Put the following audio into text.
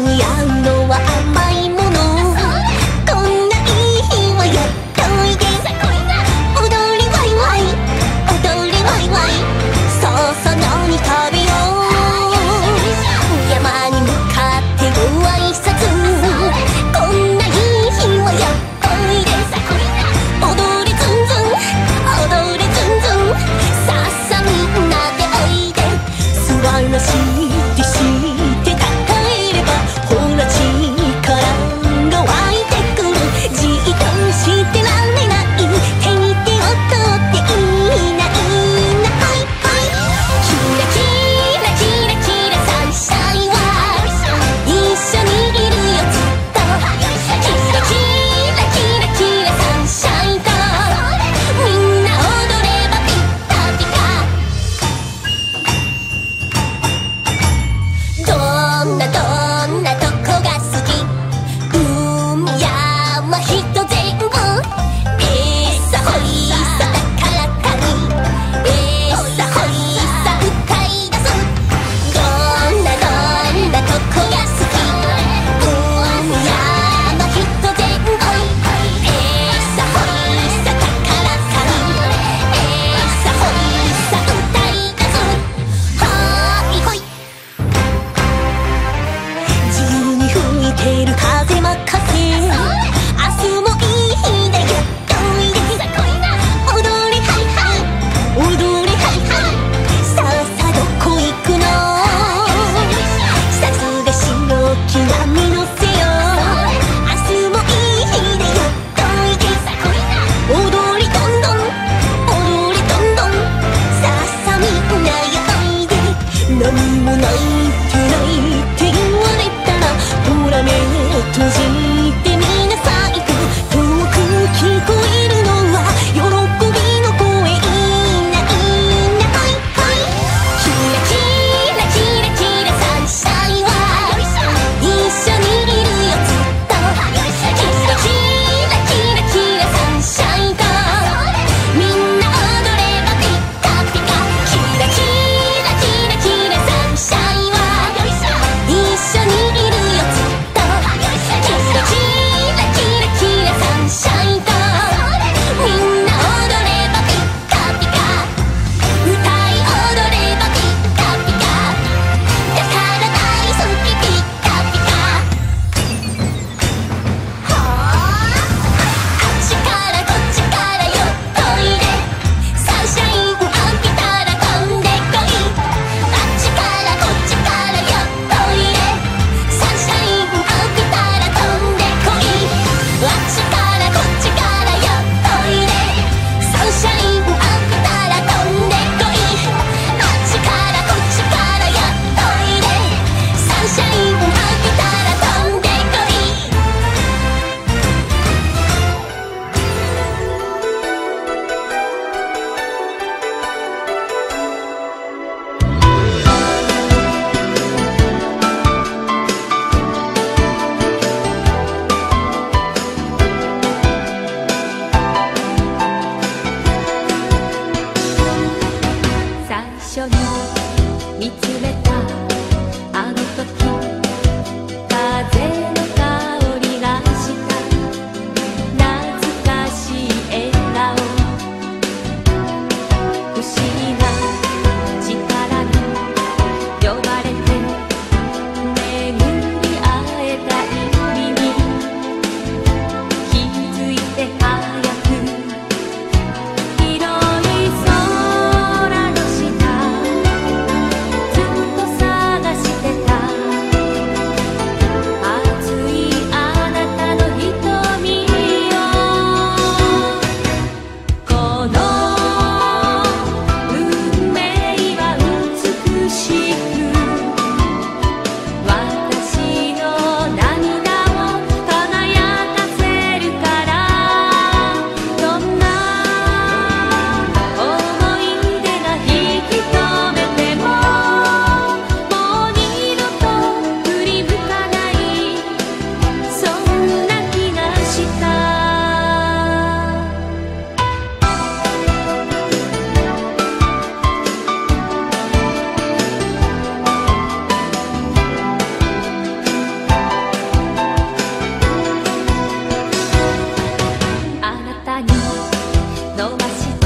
Hallelujah. 伸ばして